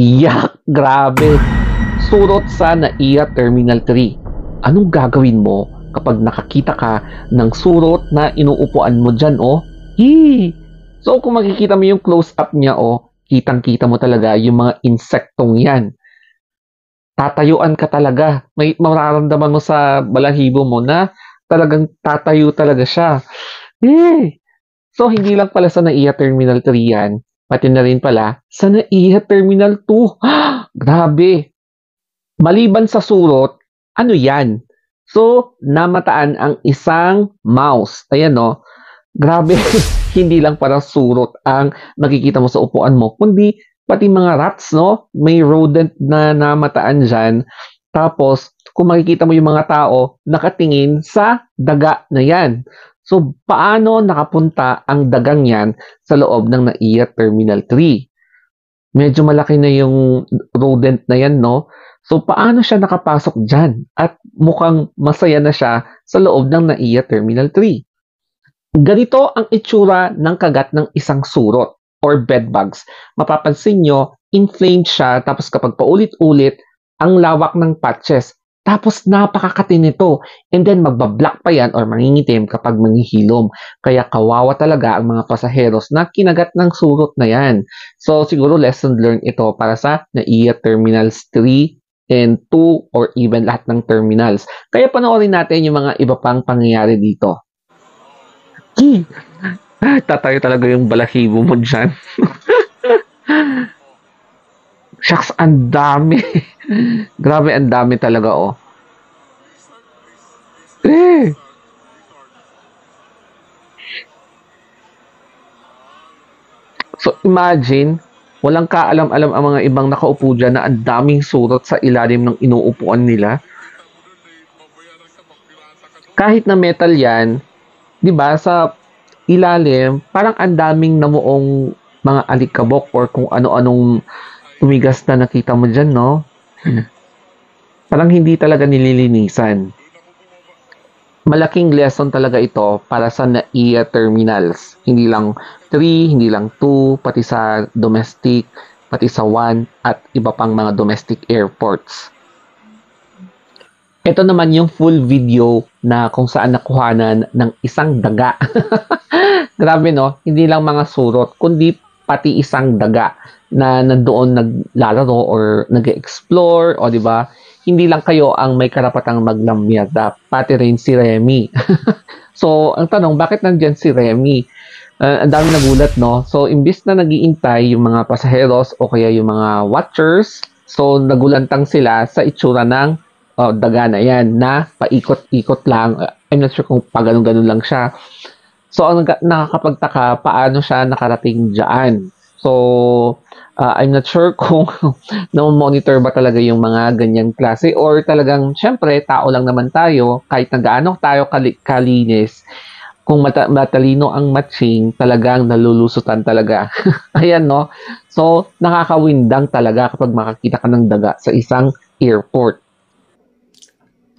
Yak! Grabe! Surot sa NAIA Terminal 3. Anong gagawin mo kapag nakakita ka ng surot na inuupuan mo dyan, oh? Hee! So, kung makikita mo yung close-up niya, oh, kitang-kita mo talaga yung mga insektong yan. Tatayuan ka talaga. May mararamdaman mo sa balahibo mo na talagang tatayo talaga siya. Eh! So, hindi lang pala sa NAIA Terminal 3 yan, pati na rin pala sa NAIA Terminal 2. Grabe! Maliban sa surot, ano yan? So, namataan ang isang mouse. Ayan no. Grabe, hindi lang para surot ang nakikita mo sa upuan mo, kundi pati mga rats, no? May rodent na namataan dyan. Tapos, kung makikita mo yung mga tao, nakatingin sa daga na yan. So, paano nakapunta ang dagang yan sa loob ng NAIA Terminal 3? Medyo malaki na yung rodent na yan, no? So, paano siya nakapasok dyan? At mukhang masaya na siya sa loob ng NAIA Terminal 3. Ganito ang itsura ng kagat ng isang surot or bedbugs. Mapapansin nyo, inflamed siya tapos kapag paulit-ulit, ang lawak ng patches. Tapos napakakati nito. And then magbablock pa yan or mangingitim kapag manghihilom. Kaya kawawa talaga ang mga pasaheros na kinagat ng surot na yan. So siguro lesson learned ito para sa NAIA Terminals 3 and 2 or even lahat ng terminals. Kaya panoorin natin yung mga iba pang pangyayari dito. Tatayo talaga yung balahibo mo dyan. Shucks, ang dami. Grabe, ang dami talaga, oh. So, imagine, Walang kaalam-alam ang mga ibang nakaupo dyan na ang daming surot sa ilalim ng inuupuan nila. Kahit na metal yan, di ba, sa ilalim, parang ang daming namuong mga alikabok or kung ano-anong tumigas na nakita mo dyan, no? parang hindi talaga nililinisan malaking lesson talaga ito para sa NAIA terminals. Hindi lang 3, hindi lang 2, pati sa domestic, pati sa 1, at iba pang mga domestic airports. Ito naman yung full video na kung saan nakuhanan ng isang daga. Grabe no, hindi lang mga surot, kundi pati isang daga na nandoon naglalaro or nag-explore o di ba? Hindi lang kayo ang may karapatang maglamyada, pati rin si Remy. so, ang tanong, bakit nandyan si Remy? Uh, ang dami nagulat, no? So, imbis na nagiintay yung mga pasaheros o kaya yung mga watchers, so nagulantang sila sa itsura ng uh, daga na yan na paikot-ikot lang. I'm not sure kung pa ganun-ganun lang siya. So, ang nakakapagtaka, paano siya nakarating dyan? So, uh, I'm not sure kung na-monitor ba talaga yung mga ganyang klase or talagang, syempre, tao lang naman tayo, kahit na gaano tayo kal- kalinis, kung mata- matalino ang matching, talagang nalulusutan talaga. Ayan, no? So, nakakawindang talaga kapag makakita ka ng daga sa isang airport.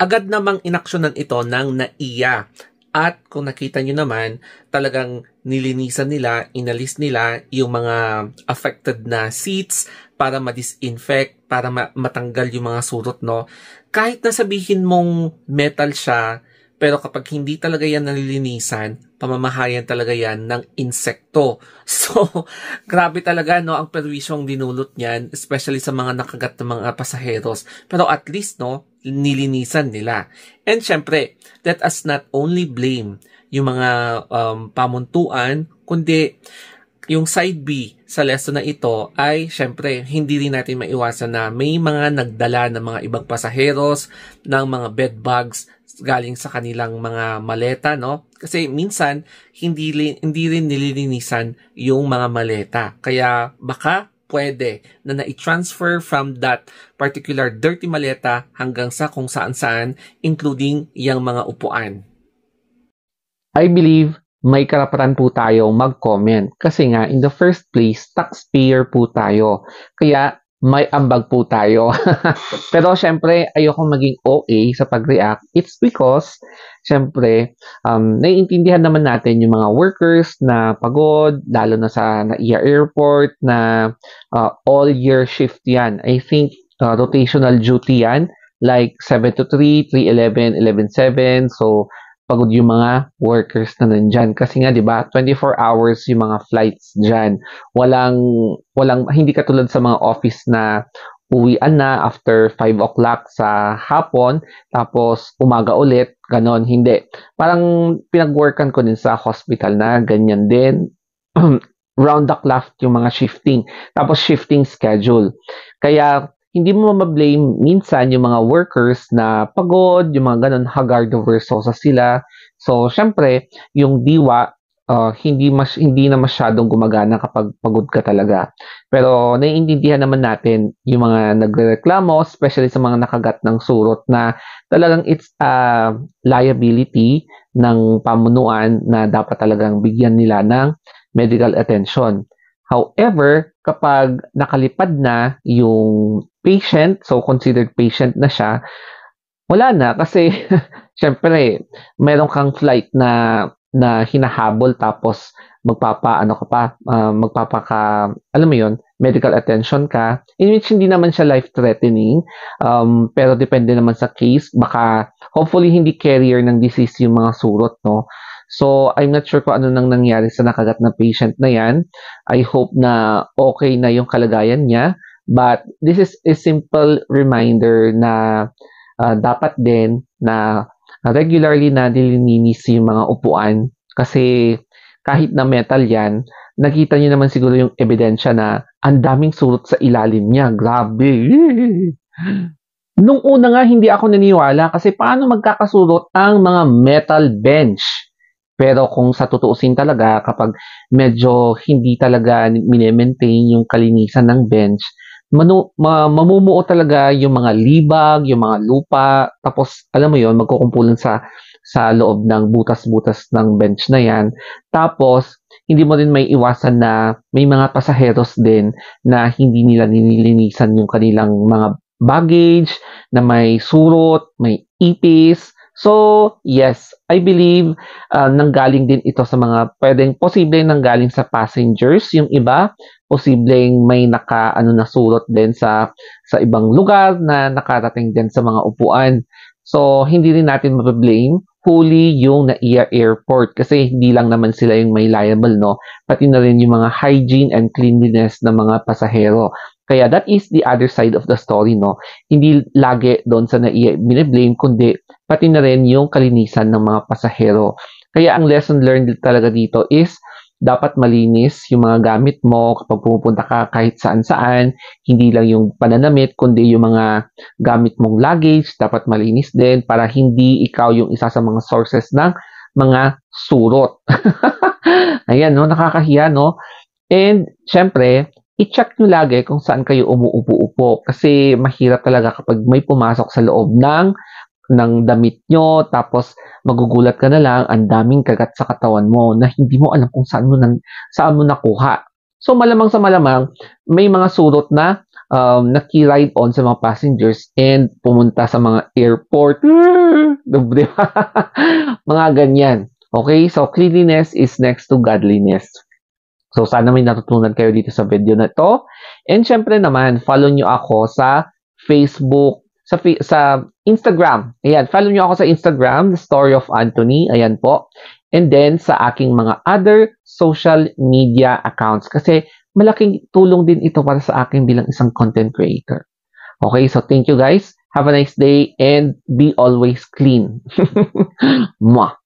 Agad namang inaksyonan ito ng NAIA at kung nakita nyo naman, talagang nilinisan nila, inalis nila yung mga affected na seats para ma-disinfect, para ma- matanggal yung mga surot, no? Kahit na sabihin mong metal siya, pero kapag hindi talaga yan nalilinisan, pamamahayan talaga yan ng insekto. So, grabe talaga no ang perwisyong dinulot niyan, especially sa mga nakagat ng mga pasaheros. Pero at least no, nilinisan nila. And syempre, let us not only blame yung mga um, pamuntuan, kundi yung side B sa lesson na ito ay syempre hindi rin natin maiwasan na may mga nagdala ng mga ibang pasaheros ng mga bed bugs galing sa kanilang mga maleta, no? Kasi minsan, hindi, hindi rin nililinisan yung mga maleta. Kaya baka pwede na na-transfer from that particular dirty maleta hanggang sa kung saan-saan, including yung mga upuan. I believe may karapatan po tayo mag-comment kasi nga in the first place taxpayer po tayo. Kaya may ambag po tayo. Pero syempre, ayoko maging OA sa pag-react. It's because, syempre, um, naiintindihan naman natin yung mga workers na pagod, lalo na sa NAIA airport na uh, all year shift yan. I think uh, rotational duty yan, like 7 to 3, 3, 11, 11, 7. So, pagod yung mga workers na nandyan. Kasi nga, di ba, 24 hours yung mga flights dyan. Walang, walang, hindi katulad sa mga office na uwian na after 5 o'clock sa hapon, tapos umaga ulit, ganon, hindi. Parang pinag-workan ko din sa hospital na ganyan din. round the clock yung mga shifting. Tapos shifting schedule. Kaya hindi mo ma-blame minsan yung mga workers na pagod, yung mga ganun, hagardo versosa sila. So, syempre, yung diwa, uh, hindi, mas, hindi na masyadong gumagana kapag pagod ka talaga. Pero naiintindihan naman natin yung mga nagreklamo, especially sa mga nakagat ng surot na talagang it's a liability ng pamunuan na dapat talagang bigyan nila ng medical attention. However, kapag nakalipad na yung patient, so considered patient na siya, wala na. Kasi syempre meron kang flight na na hinahabol tapos magpapa ano ka pa uh, magpapaka alam mo yon medical attention ka in which hindi naman siya life threatening um, pero depende naman sa case. Baka hopefully hindi carrier ng disease yung mga surot no So, I'm not sure kung ano nang nangyari sa nakagat na patient na yan. I hope na okay na yung kalagayan niya. But this is a simple reminder na uh, dapat din na regularly na nililinis yung mga upuan kasi kahit na metal yan, nakita niyo naman siguro yung ebidensya na ang daming surot sa ilalim niya. Grabe! Nung una nga, hindi ako naniwala kasi paano magkakasurot ang mga metal bench? Pero kung sa tutuusin talaga, kapag medyo hindi talaga mine-maintain yung kalinisan ng bench, manu, ma, mamumuo talaga yung mga libag, yung mga lupa, tapos alam mo yon magkukumpulan sa sa loob ng butas-butas ng bench na yan. Tapos, hindi mo rin may iwasan na may mga pasaheros din na hindi nila nililinisan yung kanilang mga baggage, na may surot, may ipis, So, yes, I believe uh, nanggaling din ito sa mga pwedeng posibleng nanggaling sa passengers, yung iba posibleng may naka ano na sulot din sa sa ibang lugar na nakarating din sa mga upuan. So, hindi rin natin mapablame fully yung NAIA airport kasi hindi lang naman sila yung may liable, no? Pati na rin yung mga hygiene and cleanliness ng mga pasahero. Kaya that is the other side of the story, no? Hindi lagi doon sa NAIA biniblame, kundi pati na rin yung kalinisan ng mga pasahero. Kaya ang lesson learned talaga dito is dapat malinis yung mga gamit mo kapag pumupunta ka kahit saan-saan. Hindi lang yung pananamit, kundi yung mga gamit mong luggage, dapat malinis din para hindi ikaw yung isa sa mga sources ng mga surot. Ayan, no? Nakakahiya, no? And, syempre, i-check nyo lagi kung saan kayo umuupo-upo kasi mahirap talaga kapag may pumasok sa loob ng ng damit nyo, tapos magugulat ka na lang, ang daming kagat sa katawan mo na hindi mo alam kung saan mo, nang, saan mo nakuha. So malamang sa malamang, may mga surot na um, naki-ride on sa mga passengers and pumunta sa mga airport. Di ba? mga ganyan. Okay? So, cleanliness is next to godliness. So, sana may natutunan kayo dito sa video na to. And syempre naman, follow nyo ako sa Facebook, sa, sa Instagram. Ayan, follow nyo ako sa Instagram, The Story of Anthony. Ayan po. And then, sa aking mga other social media accounts. Kasi, malaking tulong din ito para sa akin bilang isang content creator. Okay, so thank you guys. Have a nice day and be always clean. Mwah!